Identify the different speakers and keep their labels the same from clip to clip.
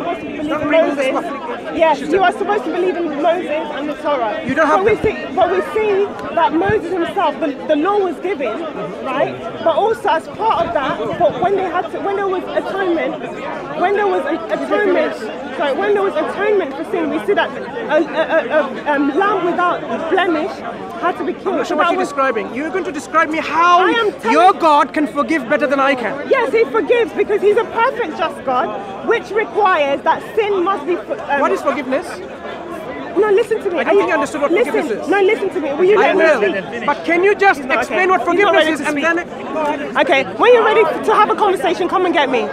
Speaker 1: supposed to believe in
Speaker 2: bring all this
Speaker 1: Moses. Yes, you are supposed to believe in Moses and the Torah.
Speaker 2: You don't have
Speaker 1: but we see, but we see that Moses himself, the, the law was given, right? But also as part of that, but when they had to, when there was atonement, when there was atonement, sorry, when there was atonement for sin, we see that a, a, a, a um, lamb without blemish had to be killed.
Speaker 2: So
Speaker 1: So
Speaker 2: what
Speaker 1: that
Speaker 2: you're
Speaker 1: was-
Speaker 2: describing, you're going to describe me how
Speaker 1: I am telling-
Speaker 2: your God can forgive better than I can.
Speaker 1: Yes, he forgives because he's a perfect just God, which requires that sin must be. Um,
Speaker 2: What is forgiveness?
Speaker 1: No, listen to me.
Speaker 2: I don't think you understood what
Speaker 1: listen,
Speaker 2: forgiveness is.
Speaker 1: No, listen to me. Will you
Speaker 2: I
Speaker 1: let me
Speaker 2: will.
Speaker 1: speak?
Speaker 2: But can you just
Speaker 1: not
Speaker 2: explain
Speaker 1: okay.
Speaker 2: what forgiveness
Speaker 1: ready
Speaker 2: is and
Speaker 1: speak.
Speaker 2: then
Speaker 1: Okay, when you're ready to have a conversation, come and get me.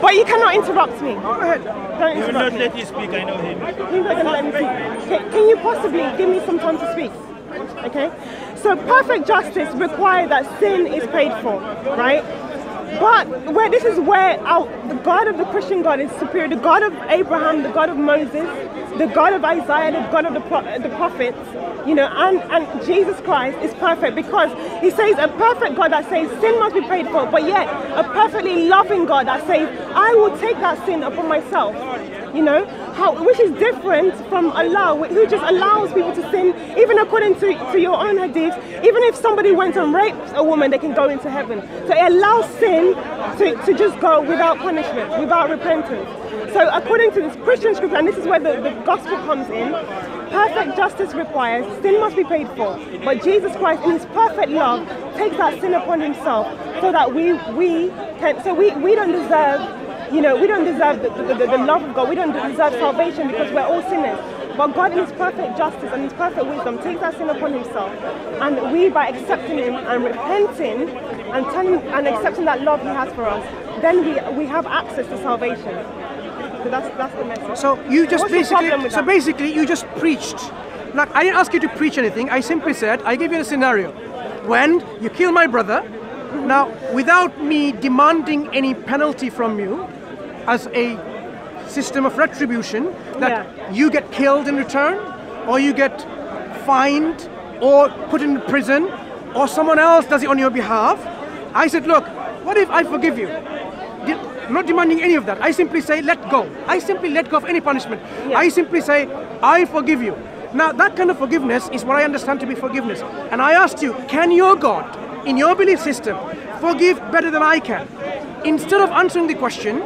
Speaker 1: But you cannot interrupt me.
Speaker 2: go ahead.
Speaker 1: Don't
Speaker 3: He will
Speaker 1: interrupt
Speaker 3: not
Speaker 1: me.
Speaker 3: let you speak, I know him.
Speaker 1: He's not going to let me speak. Can, can you possibly give me some time to speak? Okay? So perfect justice requires that sin is paid for, right? But where this is where our, the God of the Christian God is superior. The God of Abraham, the God of Moses, the God of Isaiah, the God of the, pro- the prophets, you know, and, and Jesus Christ is perfect because he says a perfect God that says sin must be paid for, but yet a perfectly loving God that says, I will take that sin upon myself you know, how which is different from Allah, who just allows people to sin, even according to, to your own hadith. Even if somebody went and raped a woman, they can go into heaven. So it allows sin to, to just go without punishment, without repentance. So according to this Christian scripture, and this is where the, the gospel comes in, perfect justice requires sin must be paid for. But Jesus Christ, in his perfect love, takes that sin upon himself so that we we can so we, we don't deserve you know, we don't deserve the, the, the, the love of God. We don't deserve salvation because we're all sinners. But God, in His perfect justice and His perfect wisdom, takes that sin upon Himself. And we, by accepting Him and repenting and and accepting that love He has for us, then we, we have access to salvation. So that's, that's the message.
Speaker 2: So you just
Speaker 1: What's
Speaker 2: basically, so basically you just preached. Like I didn't ask you to preach anything. I simply said I gave you a scenario. When you kill my brother, now without me demanding any penalty from you, as a system of retribution, that
Speaker 1: Yeah.
Speaker 2: you get killed in return, or you get fined, or put in prison, or someone else does it on your behalf. I said, look, what if I forgive you? I'm not demanding any of that. I simply say, let go. I simply let go of any punishment. I simply say, I forgive you. Now, that kind of forgiveness is what I understand to be forgiveness. And I asked you, can your God, in your belief system, forgive better than I can? Instead of answering the question,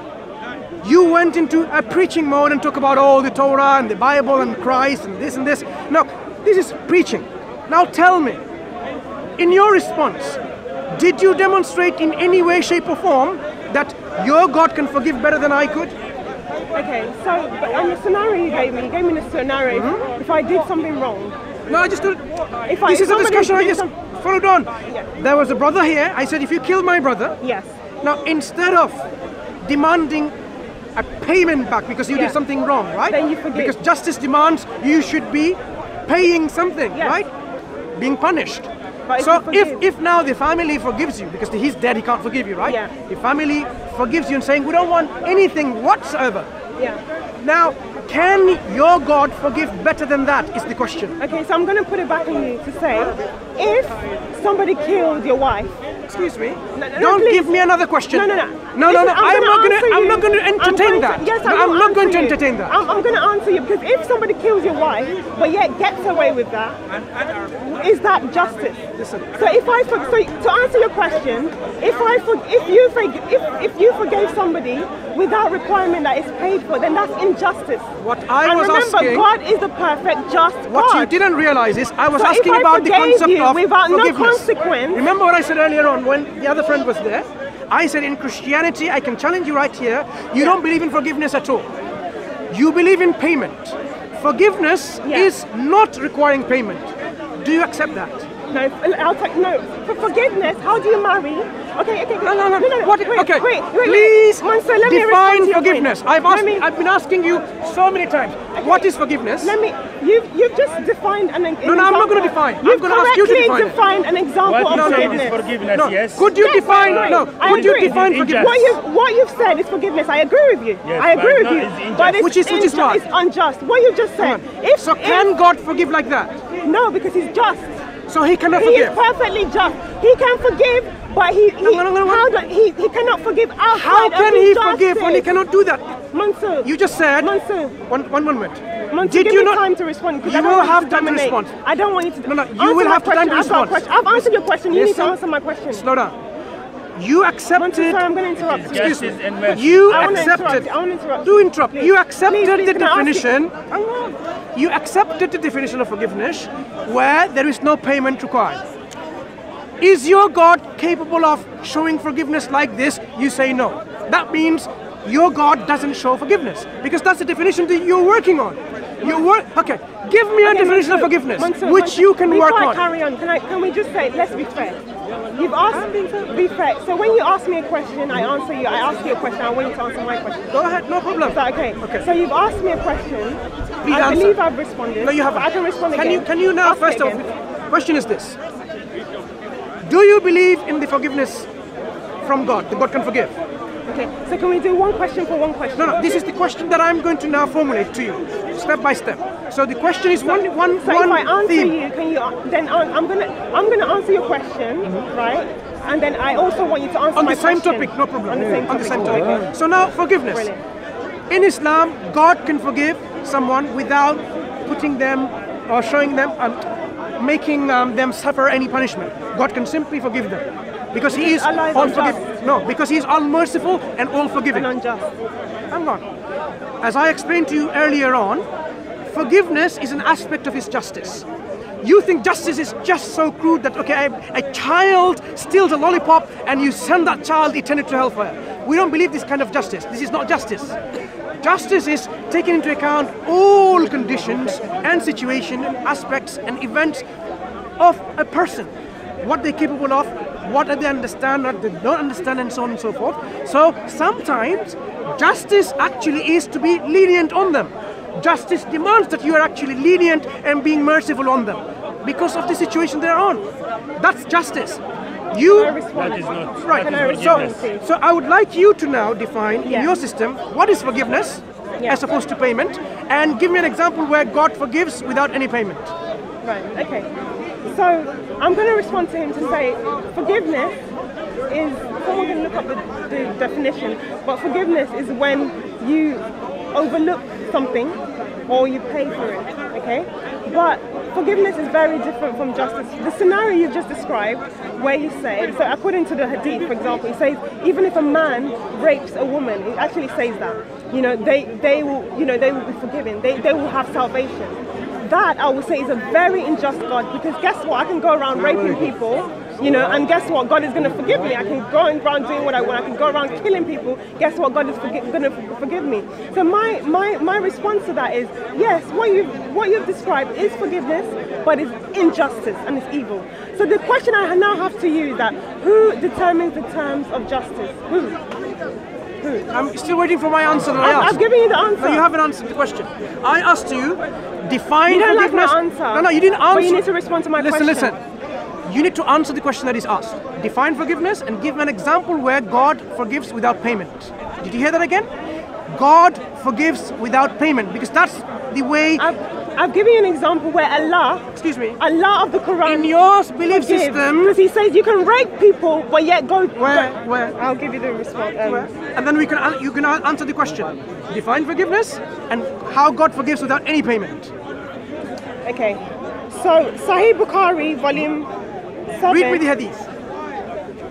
Speaker 2: you went into a preaching mode and talk about all the Torah and the Bible and Christ and this and this. No, this is preaching. Now tell me, in your response, did you demonstrate in any way, shape, or form that your God can forgive better than I could?
Speaker 1: Okay, so but in the scenario you gave me, you gave me the scenario if- if I did something wrong.
Speaker 2: No, I just don't.
Speaker 1: If I,
Speaker 2: This is a discussion I just
Speaker 1: some-
Speaker 2: followed on.
Speaker 1: Yeah.
Speaker 2: There was a brother here. I said, if you kill my brother,
Speaker 1: Yes.
Speaker 2: now instead of demanding a payment back because you
Speaker 1: Yeah.
Speaker 2: did something wrong, right?
Speaker 1: Then you forgive.
Speaker 2: Because justice demands you should be paying something,
Speaker 1: Yes.
Speaker 2: right? Being punished.
Speaker 1: But
Speaker 2: so
Speaker 1: you
Speaker 2: if, if now the family forgives you because he's dead, he can't forgive you, right?
Speaker 1: Yeah.
Speaker 2: The family forgives you and saying we don't want anything whatsoever.
Speaker 1: Yeah.
Speaker 2: Now, can your God forgive better than that? Is the question.
Speaker 1: Okay, so I'm going to put it back on you to say, if somebody killed your wife,
Speaker 2: Excuse me.
Speaker 1: No, no,
Speaker 2: Don't
Speaker 1: please.
Speaker 2: give me another question.
Speaker 1: no, no, no,
Speaker 2: No, no,
Speaker 1: Listen,
Speaker 2: no.
Speaker 1: I'm
Speaker 2: I'm not going to. I'm not going to entertain
Speaker 1: to-
Speaker 2: that.
Speaker 1: yes,
Speaker 2: No, I'm not going to
Speaker 1: you.
Speaker 2: entertain that.
Speaker 1: I'm, I'm going to answer you because if somebody kills your wife, but yet gets away with that, is that justice?
Speaker 2: Listen.
Speaker 1: So if I for, so to answer your question, if I for, if you forg- if if you forgave somebody without requirement that it's paid for, then that's injustice.
Speaker 2: What I
Speaker 1: and
Speaker 2: was
Speaker 1: remember,
Speaker 2: asking-
Speaker 1: God is the perfect, just God.
Speaker 2: What you didn't realize is I was
Speaker 1: So
Speaker 2: asking
Speaker 1: I
Speaker 2: about the concept of
Speaker 1: without no
Speaker 2: forgiveness.
Speaker 1: consequence-
Speaker 2: Remember what I said earlier on when the other friend was there? I said in Christianity, I can challenge you right here, you don't believe in forgiveness at all. You believe in payment. Forgiveness
Speaker 1: Yeah.
Speaker 2: is not requiring payment. Do you accept that?
Speaker 1: No, I'll take no. For forgiveness, how do you marry? Okay, okay.
Speaker 2: No, no, no.
Speaker 1: no, no.
Speaker 2: What,
Speaker 1: wait,
Speaker 2: okay,
Speaker 1: wait, wait,
Speaker 2: please
Speaker 1: wait. Mansur, let me respond
Speaker 2: define
Speaker 1: to your
Speaker 2: forgiveness. I've asked,
Speaker 1: me,
Speaker 2: I've been asking you so many times. What is forgiveness?
Speaker 1: let me. You've you've just defined an, an
Speaker 2: No, no, I'm not gonna
Speaker 1: example.
Speaker 2: define. I'm
Speaker 1: You've
Speaker 2: gonna ask you to
Speaker 1: correctly
Speaker 2: define it.
Speaker 1: defined an example
Speaker 3: What
Speaker 1: of
Speaker 3: you say
Speaker 1: forgiveness.
Speaker 3: is forgiveness,
Speaker 2: no.
Speaker 3: yes?
Speaker 2: Could you
Speaker 1: Yes,
Speaker 2: define?
Speaker 1: agree.
Speaker 2: No.
Speaker 1: I
Speaker 2: Could you define forgiveness?
Speaker 1: What you what you've said is forgiveness. I agree with you.
Speaker 3: Yes,
Speaker 1: I agree with you. But it's
Speaker 2: Which is- which is
Speaker 1: inju-
Speaker 2: what?
Speaker 1: It's unjust. What you just said. If
Speaker 2: so can God forgive like that?
Speaker 1: no, because he's just.
Speaker 2: So he cannot
Speaker 1: He is perfectly just. He can forgive But he, he,
Speaker 2: No, no, no, no.
Speaker 1: how do, he, he cannot forgive outside
Speaker 2: How can
Speaker 1: his
Speaker 2: he forgive when he cannot do that?
Speaker 1: Mansur,
Speaker 2: You just said.
Speaker 1: Mansur,
Speaker 2: One, one moment.
Speaker 1: Mansur,
Speaker 2: Did
Speaker 1: give
Speaker 2: you
Speaker 1: me
Speaker 2: not?
Speaker 1: time to respond
Speaker 2: You
Speaker 1: I don't
Speaker 2: will
Speaker 1: want you
Speaker 2: have
Speaker 1: to
Speaker 2: time to respond.
Speaker 1: I don't want you to.
Speaker 2: No, no, you will
Speaker 1: my
Speaker 2: have time
Speaker 1: question.
Speaker 2: to
Speaker 1: I've
Speaker 2: respond.
Speaker 1: I've answered your question. You need to answer my question.
Speaker 2: Slow down. You accepted.
Speaker 1: sorry, I'm going to interrupt you.
Speaker 3: Justice and mercy.
Speaker 2: You
Speaker 1: I
Speaker 2: accepted.
Speaker 1: interrupt you. I wanna interrupt
Speaker 2: Do interrupt.
Speaker 1: Please.
Speaker 2: You accepted
Speaker 1: Please, please,
Speaker 2: the
Speaker 1: can I ask you-
Speaker 2: definition. You accepted the definition of forgiveness where there is no payment required. Is your God capable of showing forgiveness like this? You say no. That means your God doesn't show forgiveness because that's the definition that you're working on. You work. Okay. Give me a
Speaker 1: Okay,
Speaker 2: definition of forgiveness
Speaker 1: Mansur,
Speaker 2: which
Speaker 1: Mansur,
Speaker 2: you can work
Speaker 1: I
Speaker 2: on.
Speaker 1: carry on, can, I, can we just say, let's be fair. You've asked, me be fair. So when you ask me a question, I answer you. I ask you a question, I want you to answer my question.
Speaker 2: Go ahead. No problem.
Speaker 1: Is that okay?
Speaker 2: Okay.
Speaker 1: So you've asked me a question.
Speaker 2: Please
Speaker 1: I
Speaker 2: answer.
Speaker 1: believe I've responded.
Speaker 2: No, you haven't.
Speaker 1: I can respond
Speaker 2: Can
Speaker 1: again.
Speaker 2: you can you now
Speaker 1: Ask
Speaker 2: first of
Speaker 1: again.
Speaker 2: question is this. Do you believe in the forgiveness from God? That God can forgive?
Speaker 1: Okay. So can we do one question for one question?
Speaker 2: No, no, this is the question that I'm going to now formulate to you, step by step. So the question is one one
Speaker 1: So
Speaker 2: one
Speaker 1: if I answer
Speaker 2: theme.
Speaker 1: you, can you then I'm gonna I'm gonna answer your question, right? And then I also want you to answer
Speaker 2: on
Speaker 1: my
Speaker 2: the same
Speaker 1: question.
Speaker 2: topic, no problem.
Speaker 1: On the same
Speaker 2: On the
Speaker 1: topic.
Speaker 2: same topic.
Speaker 1: Okay.
Speaker 2: So now forgiveness.
Speaker 1: Brilliant.
Speaker 2: In Islam, God can forgive someone without putting them or showing them, um, making um, them suffer any punishment. God can simply forgive them because He is
Speaker 1: is
Speaker 2: all
Speaker 1: unjust.
Speaker 2: forgiving. No, because He is all merciful and all forgiving.
Speaker 1: And unjust.
Speaker 2: Hang on. As I explained to you earlier on, forgiveness is an aspect of His justice. You think justice is just so crude that, okay, a, a child steals a lollipop and you send that child eternity to hellfire. We don't believe this kind of justice. This is not justice. Justice is taking into account all conditions and situation, aspects and events of a person. What they're capable of, what they understand, what they don't understand, and so on and so forth. So sometimes justice actually is to be lenient on them. Justice demands that you are actually lenient and being merciful on them because of the situation they're on. That's justice. You
Speaker 1: Can I respond?
Speaker 3: That is not-
Speaker 2: right.
Speaker 1: Can I
Speaker 2: So, so I would like you to now define in your system what is forgiveness
Speaker 1: Yeah.
Speaker 2: as opposed to payment, and give me an example where God forgives without any payment.
Speaker 1: Right, okay. So I'm going to respond to him to say forgiveness is, someone can look up the, the definition, but forgiveness is when you overlook something or you pay for it, okay? But forgiveness is very different from justice. The scenario you've just described, where you say, so according to the hadith, for example, it says even if a man rapes a woman, it actually says that, you know, they, they will, you know, they will be forgiven, they, they will have salvation that I would say is a very unjust God because guess what? I can go around raping people, you know, and guess what? God is going to forgive me. I can go around doing what I want. I can go around killing people. Guess what? God is forgi- going to forgive me. So my, my my response to that is yes. What you what you've described is forgiveness, but it's injustice and it's evil. So the question I now have to you is that who determines the terms of justice? Who?
Speaker 2: I'm still waiting for my answer that I
Speaker 1: I've,
Speaker 2: asked.
Speaker 1: I've given you the answer.
Speaker 2: No, you haven't answered the question. I asked you, define
Speaker 1: You like
Speaker 2: forgiveness.
Speaker 1: answer.
Speaker 2: No, no, you didn't answer.
Speaker 1: But you need to respond to my
Speaker 2: listen,
Speaker 1: question.
Speaker 2: Listen, You need to answer the question that is asked. Define forgiveness and give an example where God forgives without payment. Did you hear that again? God forgives without payment because that's the way.
Speaker 1: I've, I've given you an example where Allah,
Speaker 2: excuse me.
Speaker 1: Allah of the Quran,
Speaker 2: In your belief
Speaker 1: forgives.
Speaker 2: system,
Speaker 1: because He says you can rape people, but yet go.
Speaker 2: Where-
Speaker 1: go-
Speaker 2: where?
Speaker 1: I'll give you the response. Um,
Speaker 2: and then we can you can answer the question. Define forgiveness and how God forgives without any payment.
Speaker 1: Okay, so Sahih Bukhari, volume seven.
Speaker 2: Read me the hadith.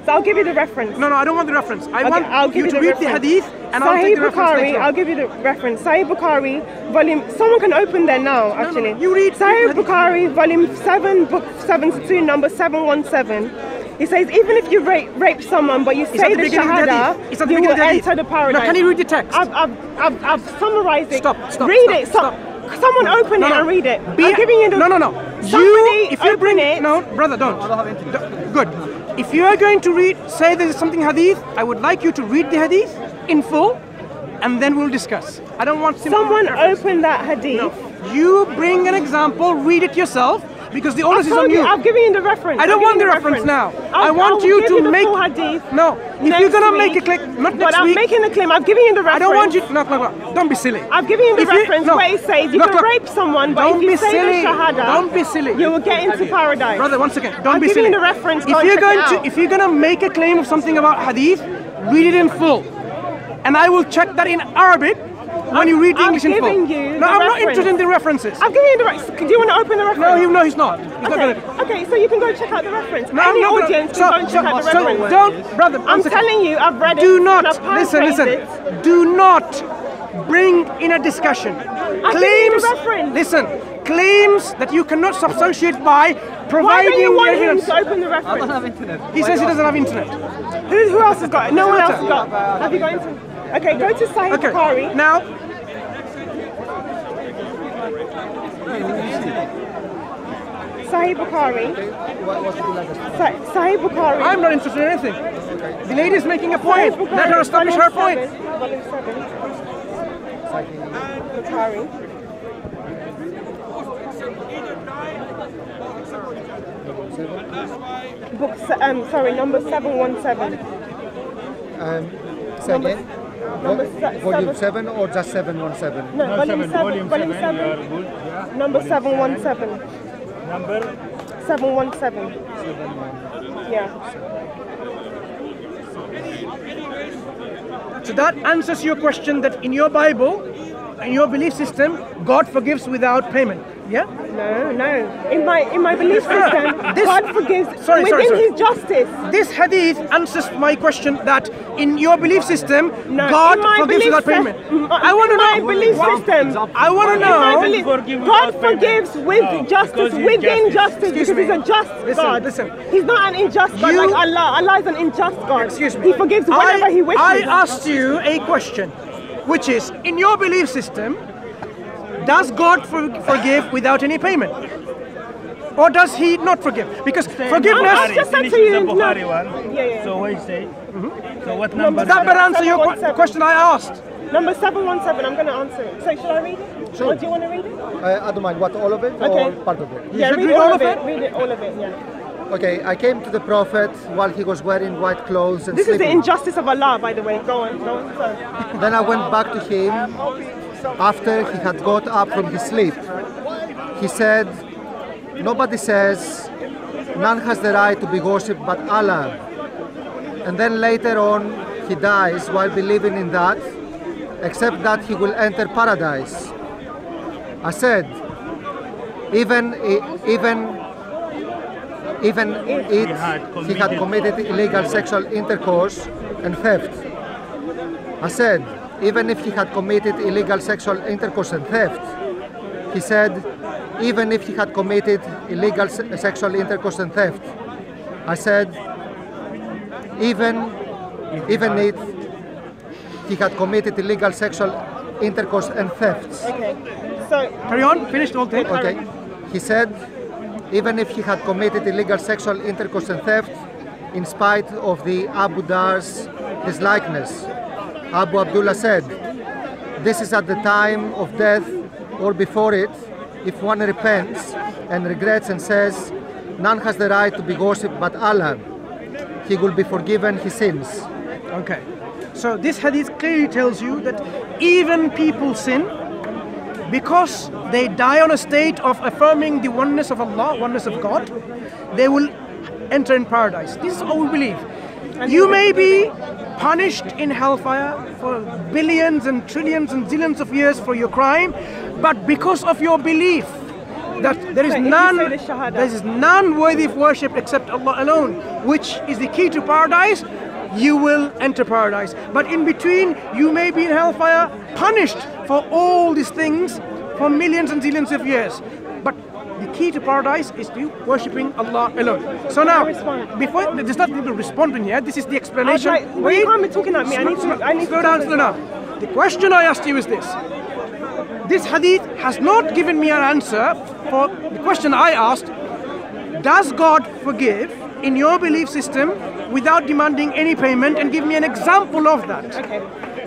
Speaker 1: So I'll give you the reference.
Speaker 2: No, no, I don't want the reference. I
Speaker 1: Okay,
Speaker 2: want
Speaker 1: I'll give
Speaker 2: you
Speaker 1: you
Speaker 2: to read the hadith and I'll
Speaker 1: Sahih
Speaker 2: take the reference
Speaker 1: Bukhari. I'll give you the reference. Sahih Bukhari, volume. Someone can open there now, actually.
Speaker 2: you read-
Speaker 1: Sahih Bukhari, volume seven, book seventy-two, number seven one seven. He says even if you rape, rape someone, but you
Speaker 2: It's
Speaker 1: say
Speaker 2: the
Speaker 1: the
Speaker 2: beginning the
Speaker 1: shahada.
Speaker 2: It's at the
Speaker 1: you will
Speaker 2: the
Speaker 1: enter the paradise.
Speaker 2: No, can you read the text?
Speaker 1: I've, I've, I've, I've summarized it.
Speaker 2: Stop, stop,
Speaker 1: Read
Speaker 2: stop,
Speaker 1: it. Stop.
Speaker 2: stop.
Speaker 1: Someone open
Speaker 2: No,
Speaker 1: it
Speaker 2: no.
Speaker 1: and read it.
Speaker 2: Be-
Speaker 1: I'm giving you the.
Speaker 2: no, no, no. You, if you bring
Speaker 1: it.
Speaker 2: no, brother, don't. D- Good. If you are going to read, say there is something hadith, I would like you to read the hadith in full, and then we'll discuss. I don't want
Speaker 1: Someone
Speaker 2: reference.
Speaker 1: open that hadith.
Speaker 2: You bring an example, read it yourself, because the onus is on
Speaker 1: you,
Speaker 2: you.
Speaker 1: I'm giving you the reference.
Speaker 2: I don't want the
Speaker 1: given
Speaker 2: reference now.
Speaker 1: I'll-
Speaker 2: I want
Speaker 1: I'll
Speaker 2: you
Speaker 1: give
Speaker 2: to
Speaker 1: you the
Speaker 2: make
Speaker 1: full hadith
Speaker 2: No, if you're gonna make a
Speaker 1: claim,
Speaker 2: click, not
Speaker 1: But
Speaker 2: next
Speaker 1: I'm
Speaker 2: week.
Speaker 1: making a claim. I've given you the reference.
Speaker 2: I don't want you. No, no, no. Don't be silly.
Speaker 1: I'm giving you the
Speaker 2: If you-
Speaker 1: reference
Speaker 2: no.
Speaker 1: where it says you
Speaker 2: Look,
Speaker 1: can
Speaker 2: look.
Speaker 1: rape someone, but
Speaker 2: Don't
Speaker 1: if you
Speaker 2: be
Speaker 1: say
Speaker 2: silly.
Speaker 1: the shahada,
Speaker 2: Don't be silly.
Speaker 1: you will get into paradise.
Speaker 2: Brother, one second. Don't
Speaker 1: I'm
Speaker 2: be
Speaker 1: give you the reference,
Speaker 2: If you're going to, if you're gonna make a claim of something about hadith, read it in full, and I will check that in Arabic when you read
Speaker 1: I'm
Speaker 2: English in full.
Speaker 1: giving you
Speaker 2: no,
Speaker 1: the
Speaker 2: I'm not interested in the references.
Speaker 1: I'm giving you the reference. Do you want to open the reference?
Speaker 2: No,
Speaker 1: reference?
Speaker 2: he, no, he's not. He's not
Speaker 1: Okay.
Speaker 2: gonna.
Speaker 1: okay, so you can go check out the reference.
Speaker 2: No, I'm
Speaker 1: Any
Speaker 2: not gonna-
Speaker 1: audience
Speaker 2: so,
Speaker 1: can go and
Speaker 2: so,
Speaker 1: check out the
Speaker 2: so
Speaker 1: reference.
Speaker 2: don't, brother. one
Speaker 1: I'm
Speaker 2: second.
Speaker 1: telling you, I've read it.
Speaker 2: Do not
Speaker 1: I've
Speaker 2: listen. Listen.
Speaker 1: it.
Speaker 2: Do not bring in a discussion
Speaker 1: I've given you the reference.
Speaker 2: Listen, claims that you cannot substantiate by
Speaker 1: Why
Speaker 2: providing
Speaker 1: don't you
Speaker 2: the
Speaker 1: want him to open the reference?
Speaker 2: He says he doesn't have internet.
Speaker 1: Who, who else has got it? No one else has got it. Have you got internet? Okay, go to Sahih
Speaker 2: Okay.
Speaker 1: Bukhari.
Speaker 2: Now,
Speaker 1: Sahih Bukhari. Sa- Sahih Bukhari.
Speaker 2: I'm not interested in anything. The lady is making a point.
Speaker 1: Sahih
Speaker 2: Let her establish her point.
Speaker 1: seven, volume seven. Bukhari. Book, um, sorry, number 717.
Speaker 3: Um, say
Speaker 1: Number-
Speaker 3: again.
Speaker 1: Number
Speaker 3: Vo-
Speaker 1: se-
Speaker 3: volume
Speaker 1: seven.
Speaker 3: or just 717?
Speaker 1: No, volume 7,
Speaker 4: volume
Speaker 1: volume
Speaker 4: seven,
Speaker 1: 7.
Speaker 4: good. Yeah.
Speaker 1: Number 717.
Speaker 4: Number
Speaker 1: 717. Yeah.
Speaker 2: So that answers your question that in your Bible, in your belief system, God forgives without payment. Yeah?
Speaker 1: No, no. In my in my belief system,
Speaker 2: This-
Speaker 1: God forgives
Speaker 2: Sorry, sorry,
Speaker 1: within
Speaker 2: sorry.
Speaker 1: His justice.
Speaker 2: This hadith answers my question that in your belief system,
Speaker 1: No,
Speaker 2: God forgives without
Speaker 1: sys-
Speaker 2: payment.
Speaker 1: Mm, mm,
Speaker 2: I want to
Speaker 1: in my
Speaker 2: know.
Speaker 1: belief
Speaker 2: Wow.
Speaker 1: system.
Speaker 2: I want to
Speaker 1: In my
Speaker 2: know.
Speaker 4: forgive
Speaker 1: God forgives with
Speaker 4: No,
Speaker 1: justice,
Speaker 4: because He's
Speaker 1: within
Speaker 4: justice.
Speaker 1: justice, because
Speaker 2: me.
Speaker 1: He's a just
Speaker 2: Listen,
Speaker 1: God.
Speaker 2: listen.
Speaker 1: He's not an unjust God
Speaker 2: You-
Speaker 1: like Allah. Allah is an unjust God.
Speaker 2: Excuse me.
Speaker 1: He forgives whenever
Speaker 2: I,
Speaker 1: He wishes.
Speaker 2: I asked you a question, which is in your belief system, does God for, forgive without any payment? Or does he not forgive? Because forgiveness.
Speaker 1: I've just said
Speaker 4: Finish
Speaker 1: to you,
Speaker 4: the
Speaker 1: no.
Speaker 4: Bukhari one.
Speaker 1: Yeah, yeah.
Speaker 4: So what you say? So what
Speaker 1: Number
Speaker 4: number?
Speaker 2: That better answer your question I asked.
Speaker 1: Number 717, I'm going to answer it. So should I read it?
Speaker 3: Sure.
Speaker 1: Or do you want to read it?
Speaker 3: Uh, I don't mind. What, all of it
Speaker 1: Okay.
Speaker 3: or part of it?
Speaker 1: yeah,
Speaker 2: should
Speaker 1: read,
Speaker 2: read
Speaker 1: all,
Speaker 2: all
Speaker 1: of
Speaker 2: of
Speaker 1: it.
Speaker 2: it?
Speaker 1: Read it, all of it, yeah.
Speaker 3: Okay, I came to the Prophet while he was wearing white clothes and
Speaker 1: This is the
Speaker 3: sleeping.
Speaker 1: injustice of Allah, by the way. Go on, go on. Sorry.
Speaker 3: Then I went back to him after he had got up from his sleep. He said, Nobody says none has the right to be worshipped but Allah. And then later on, he dies while believing in that, except that he will enter paradise. I said, even even even it he had committed illegal sexual intercourse and theft. I said, even if he had committed illegal sexual intercourse and theft, he said, even if he had committed illegal se- sexual intercourse and theft, I said, even even if he had committed illegal sexual intercourse and thefts.
Speaker 1: Okay. So,
Speaker 2: Carry on. Finished all day.
Speaker 3: Okay. He said, even if he had committed illegal sexual intercourse and theft, in spite of the Abu Dharr's dislikeness, Abu Abdullah said, this is at the time of death or before it, if one repents and regrets and says, none has the right to be worshipped but Allah, he will be forgiven his sins.
Speaker 2: Okay. So this hadith clearly tells you that even people sin because they die on a state of affirming the oneness of Allah, oneness of God, they will enter in paradise. This is what we believe. You may be punished in hellfire for billions and trillions and zillions of years for your crime, but because of your belief that there is
Speaker 1: So if you
Speaker 2: none,
Speaker 1: say the Shahada-
Speaker 2: there is none worthy of worship except Allah alone, which is the key to paradise, you will enter paradise. But in between, you may be in hellfire, punished for all these things for millions and zillions of years. Key to paradise is to worshipping Allah alone. So now, before there's not people responding yet. This is the explanation.
Speaker 1: Like- well, you can't talking at me. I need to- I need
Speaker 2: slow
Speaker 1: to
Speaker 2: down, slow down. The question I asked you is this. This hadith has not given me an answer for the question I asked. Does God forgive in your belief system without demanding any payment and give me an example of that?
Speaker 1: okay.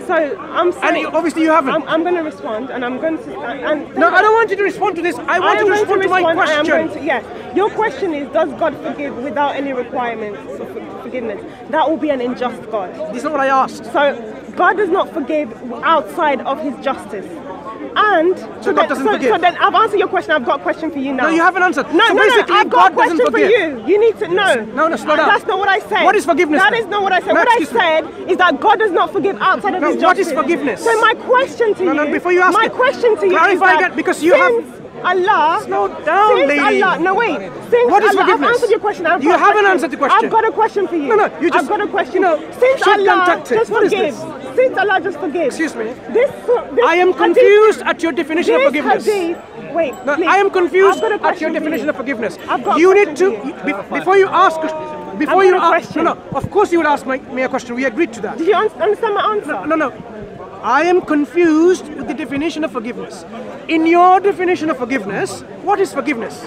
Speaker 1: So I'm saying.
Speaker 2: you- obviously you haven't.
Speaker 1: I'm, I'm going to respond, and I'm going to. And
Speaker 2: No, I don't want you to respond to this. I want
Speaker 1: am
Speaker 2: you to respond to my
Speaker 1: I am
Speaker 2: question.
Speaker 1: going to, yes. Your question is, does God forgive without any requirements of for- forgiveness? That will be an unjust God.
Speaker 2: This is not what I asked.
Speaker 1: So God does not forgive outside of His justice. And
Speaker 2: So God doesn't
Speaker 1: so,
Speaker 2: forgive?
Speaker 1: so then I've answered your question. I've got a question for you now.
Speaker 2: No, you haven't answered.
Speaker 1: No,
Speaker 2: So
Speaker 1: no, no.
Speaker 2: basically,
Speaker 1: I've got
Speaker 2: God
Speaker 1: a question for you. You need to know.
Speaker 2: No, no, slow down.
Speaker 1: That's not what I said.
Speaker 2: What is forgiveness
Speaker 1: That
Speaker 2: then?
Speaker 1: is not what I said.
Speaker 2: No,
Speaker 1: what I
Speaker 2: excuse me.
Speaker 1: said is that God does not forgive outside of
Speaker 2: No,
Speaker 1: His
Speaker 2: what is forgiveness?
Speaker 1: So my question to
Speaker 2: No,
Speaker 1: you.
Speaker 2: no, no. before you ask
Speaker 1: my
Speaker 2: it,
Speaker 1: question to you is that
Speaker 2: because you have-
Speaker 1: Allah.
Speaker 2: Slow down,
Speaker 1: since
Speaker 2: lady.
Speaker 1: Allah, no wait. Since
Speaker 2: What is
Speaker 1: Allah,
Speaker 2: forgiveness?
Speaker 1: I've answered your question. I've
Speaker 2: You haven't
Speaker 1: question.
Speaker 2: answered the question.
Speaker 1: I've got a question for you.
Speaker 2: No, no, you just-
Speaker 1: I've got a question.
Speaker 2: you know,
Speaker 1: since Allah just
Speaker 2: What
Speaker 1: forgives. Since Allah just forgives.
Speaker 2: Excuse me.
Speaker 1: This. Uh, this
Speaker 2: I am
Speaker 1: hadith-
Speaker 2: confused at your definition of forgiveness.
Speaker 1: hadith- Wait,
Speaker 2: No,
Speaker 1: please.
Speaker 2: I am confused
Speaker 1: I've got a
Speaker 2: at your definition
Speaker 1: you.
Speaker 2: of forgiveness.
Speaker 1: I've got
Speaker 2: you need to
Speaker 1: you.
Speaker 2: be- before you ask before you ask
Speaker 1: question.
Speaker 2: no no of course you will ask my, me a question we agreed to that
Speaker 1: Did you un- understand my answer?
Speaker 2: No, no no I am confused with the definition of forgiveness in your definition of forgiveness what is forgiveness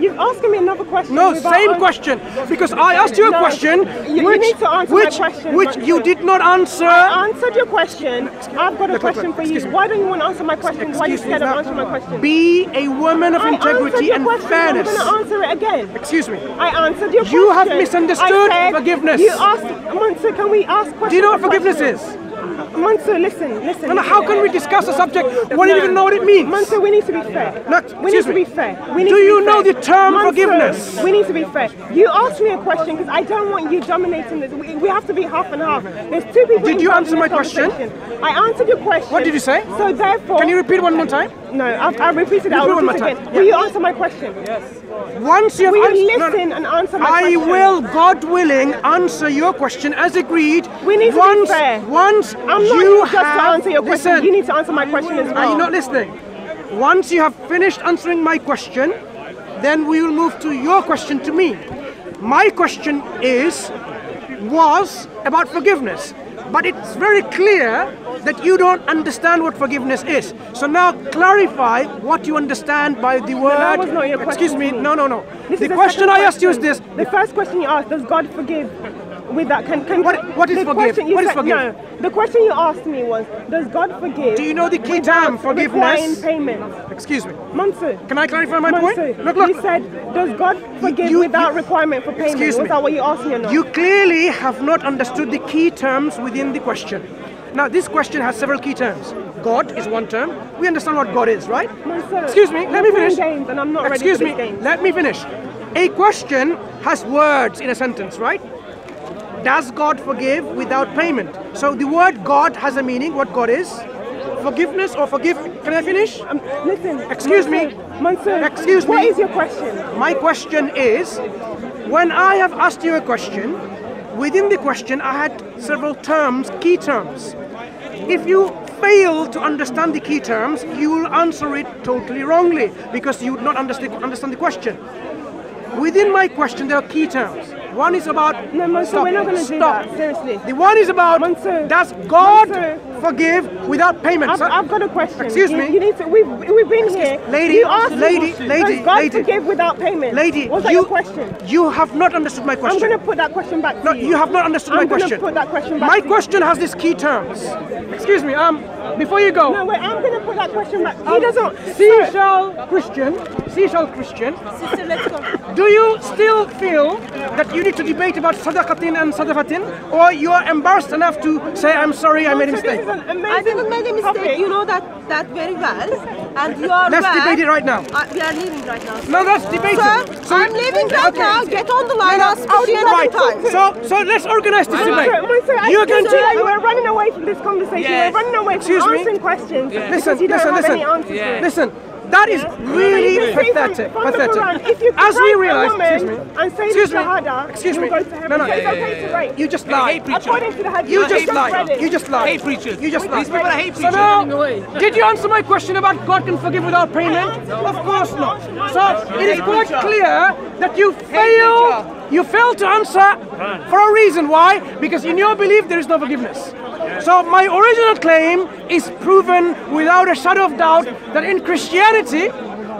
Speaker 1: You're asking me another question.
Speaker 2: no same question because I asked you a
Speaker 1: No,
Speaker 2: question
Speaker 1: you- you
Speaker 2: which
Speaker 1: need to answer my
Speaker 2: which
Speaker 1: question,
Speaker 2: which you did not answer
Speaker 1: I answered your question. I've got a question for you. Why don't you want to answer my question? Why are you
Speaker 2: Excuse me,
Speaker 1: scared of answering my question?
Speaker 2: be a woman of
Speaker 1: I
Speaker 2: integrity and
Speaker 1: question.
Speaker 2: fairness
Speaker 1: I'm going to answer it again.
Speaker 2: excuse me
Speaker 1: I answered your question.
Speaker 2: You have misunderstood
Speaker 1: said,
Speaker 2: forgiveness.
Speaker 1: You asked, Mansur, can we ask questions?
Speaker 2: do you know what forgiveness is
Speaker 1: Mansur, listen, listen.
Speaker 2: how can we discuss a subject when you even know what it means
Speaker 1: Mansur, we need to be fair.
Speaker 2: Look,
Speaker 1: we need to be fair. We need
Speaker 2: Do you know the term
Speaker 1: Mansur,
Speaker 2: forgiveness?
Speaker 1: We need to be fair. You asked me a question because I don't want you dominating this. We, we have to be half and half. There's two people.
Speaker 2: Did you answer my question?
Speaker 1: I answered your question.
Speaker 2: What did you say?
Speaker 1: So therefore,
Speaker 2: Can you repeat one more time?
Speaker 1: No, I've, I repeated. it. I'll
Speaker 2: Repeat one
Speaker 1: repeat again.
Speaker 2: time.
Speaker 1: Will you answer my question? Yes.
Speaker 2: Once you have
Speaker 1: Will you
Speaker 2: ans- no, no.
Speaker 1: listen and answer my
Speaker 2: I
Speaker 1: question?
Speaker 2: will, God willing, answer your question as agreed.
Speaker 1: We need to be
Speaker 2: once,
Speaker 1: fair.
Speaker 2: Once
Speaker 1: I'm not
Speaker 2: you
Speaker 1: here just
Speaker 2: have,
Speaker 1: to answer your question.
Speaker 2: Listen,
Speaker 1: You need to answer my question as well.
Speaker 2: Are you not listening? Once you have finished answering my question, then we will move to your question to me. My question is, was about forgiveness. But it's very clear that you don't understand what forgiveness is. So now clarify what you understand by the word.
Speaker 1: was your
Speaker 2: Excuse me. No, no, no.
Speaker 1: This
Speaker 2: the question I asked you is this.
Speaker 1: The first question you asked, does God forgive? With that, can, can
Speaker 2: What- what is forgive? What is
Speaker 1: said-
Speaker 2: forgive?
Speaker 1: No, the question you asked me was, does God forgive?
Speaker 2: Do you know the key term, forgiveness?
Speaker 1: payment.
Speaker 2: Excuse me.
Speaker 1: Mansur.
Speaker 2: Can I clarify my
Speaker 1: Mansur,
Speaker 2: point? Look, look.
Speaker 1: You said, does God forgive
Speaker 2: you-
Speaker 1: without
Speaker 2: you-
Speaker 1: requirement for payment?
Speaker 2: Excuse
Speaker 1: was
Speaker 2: me.
Speaker 1: that what you asked me or not?
Speaker 2: You clearly have not understood the key terms within the question. Now, this question has several key terms. God is one term. We understand what God is, right?
Speaker 1: Mansur,
Speaker 2: Excuse me, let me finish.
Speaker 1: Games and I'm not
Speaker 2: Excuse me, let me finish. A question has words in a sentence, right? Does God forgive without payment? So the word God has a meaning, what God is. Forgiveness or forgive. Can I finish?
Speaker 1: Um, listen.
Speaker 2: Excuse me.
Speaker 1: Mansur. Mansur,
Speaker 2: Excuse
Speaker 1: What
Speaker 2: me.
Speaker 1: is your question?
Speaker 2: My question is when I have asked you a question, within the question I had several terms, key terms. If you fail to understand the key terms, you will answer it totally wrongly because you would not understand, understand the question. Within my question, there are key terms. One is about.
Speaker 1: No, Mansur,
Speaker 2: Stop.
Speaker 1: we're not going to do that. Seriously.
Speaker 2: The one is about
Speaker 1: Mansur,
Speaker 2: does God
Speaker 1: Mansur.
Speaker 2: Forgive without payment?
Speaker 1: I've,
Speaker 2: So-
Speaker 1: I've got a question.
Speaker 2: Excuse
Speaker 1: you,
Speaker 2: me.
Speaker 1: You need to. We've we've been here.
Speaker 2: lady,
Speaker 1: You asked
Speaker 2: lady,
Speaker 1: me,
Speaker 2: lady,
Speaker 1: Does God
Speaker 2: lady.
Speaker 1: forgive without payment?
Speaker 2: Lady,
Speaker 1: Was that
Speaker 2: you,
Speaker 1: your question?
Speaker 2: you have not understood my question.
Speaker 1: I'm going to put that question back to
Speaker 2: No,
Speaker 1: you.
Speaker 2: you have not understood
Speaker 1: I'm
Speaker 2: my
Speaker 1: gonna
Speaker 2: question.
Speaker 1: put that question back
Speaker 2: My
Speaker 1: to you.
Speaker 2: question has these key terms. Excuse me. Um, before you go,
Speaker 1: No, wait. I'm going to put that question back.
Speaker 2: Um,
Speaker 1: he doesn't.
Speaker 2: Seashell Christian, Seashell Christian,
Speaker 1: Sister, let's go.
Speaker 2: do you still feel that you need to debate about sadaqatin and sadafatin, or you are embarrassed enough to say, "I'm sorry, I made a mistake"?
Speaker 1: Is an amazing
Speaker 5: I didn't make a mistake.
Speaker 1: topic.
Speaker 5: You know that that very well, and you are
Speaker 2: Let's
Speaker 5: well.
Speaker 2: debate it right now.
Speaker 5: Uh, we are leaving right now.
Speaker 2: No, that's debating.
Speaker 5: Sir, I'm leaving right
Speaker 2: okay.
Speaker 5: now. Get on the line. I'll speak to another
Speaker 2: Right.
Speaker 5: time.
Speaker 2: So, so let's organize this debate.
Speaker 1: Mansur, Mansur, I
Speaker 2: You
Speaker 1: can
Speaker 2: can
Speaker 1: see that you were running away from this conversation.
Speaker 4: Yes.
Speaker 1: You're running away from
Speaker 2: Excuse
Speaker 1: from
Speaker 2: me?
Speaker 1: answering questions
Speaker 2: Listen,
Speaker 1: you don't
Speaker 2: listen,
Speaker 1: have
Speaker 2: listen.
Speaker 1: any answers. to.
Speaker 2: Listen, that is really
Speaker 1: You can from-
Speaker 2: pathetic.
Speaker 1: from
Speaker 2: pathetic.
Speaker 1: If you
Speaker 2: As we realize, excuse me,
Speaker 1: and say
Speaker 2: excuse me,
Speaker 1: Shahada,
Speaker 2: excuse
Speaker 1: you
Speaker 2: me.
Speaker 1: go to heaven.
Speaker 2: No, no,
Speaker 1: it's okay to rape.
Speaker 2: You just
Speaker 4: Hey,
Speaker 2: lied.
Speaker 4: preacher.
Speaker 1: According to the hadith,
Speaker 2: You just
Speaker 1: read
Speaker 2: lied. You just lied.
Speaker 4: Hate preachers.
Speaker 2: You just
Speaker 4: These people are hate preachers.
Speaker 2: So
Speaker 4: preachers.
Speaker 2: now, did you answer my question about God can forgive without payment? Of course not. So it is quite clear that you fail. You failed to answer for a reason. Why? Because in your belief there is no forgiveness. So my original claim is proven without a shadow of doubt that in Christianity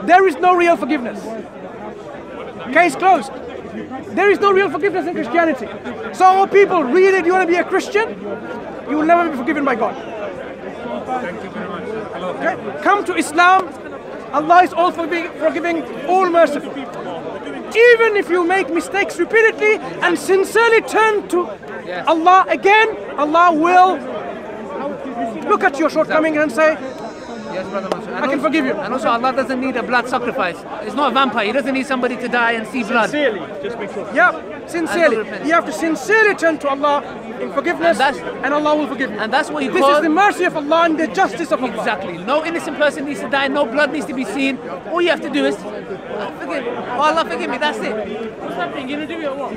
Speaker 2: there is no real forgiveness. Case closed. There is no real forgiveness in Christianity. So, oh, people, really, do you want to be a Christian? you will never be forgiven by God. Okay? Come to Islam. Allah is all forgiving, forgiving, all merciful. Even if you make mistakes repeatedly and sincerely turn to Allah again, Allah will look at your shortcoming and say,
Speaker 6: Yes, brother Mansur. And
Speaker 2: I can
Speaker 6: also-
Speaker 2: forgive you.
Speaker 6: And also, Allah doesn't need a blood sacrifice. He's not a vampire. He doesn't need somebody to die and see blood.
Speaker 4: Sincerely, just make sure.
Speaker 2: Yeah, sincerely. You have to sincerely turn to Allah in forgiveness,
Speaker 6: And
Speaker 2: and, Allah will forgive you.
Speaker 6: and that's what He
Speaker 2: This
Speaker 6: called-
Speaker 2: is the mercy of Allah and the justice of Allah.
Speaker 6: Exactly. No innocent person needs to die. No blood needs to be seen. All you have to do is, "Oh, forgive. Oh, Allah forgive me. That's it. What's happening? You gonna do it or what?